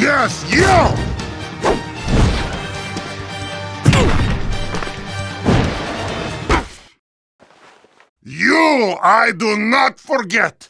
Yes, you! You I do not forget!